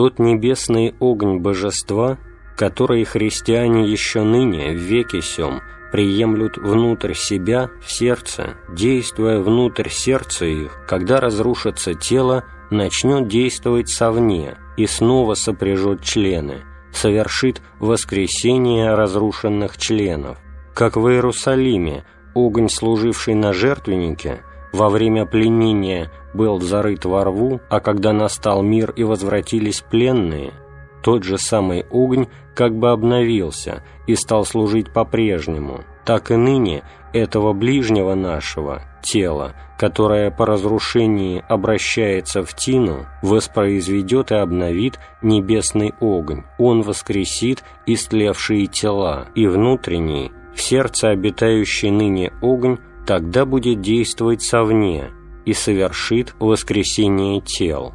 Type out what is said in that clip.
тот небесный огонь божества, который христиане еще ныне, в веке сем, приемлют внутрь себя, в сердце, действуя внутрь сердца их, когда разрушится тело, начнет действовать совне и снова сопряжет члены, совершит воскресение разрушенных членов. Как в Иерусалиме огонь, служивший на жертвеннике, во время пленения был зарыт во рву, а когда настал мир и возвратились пленные, тот же самый огонь как бы обновился и стал служить по-прежнему, так и ныне этого ближнего нашего, тела, которое по разрушении обращается в тину, воспроизведет и обновит небесный огонь. Он воскресит истлевшие тела, и внутренний, в сердце обитающий ныне огонь тогда будет действовать совне и совершит воскресение тел.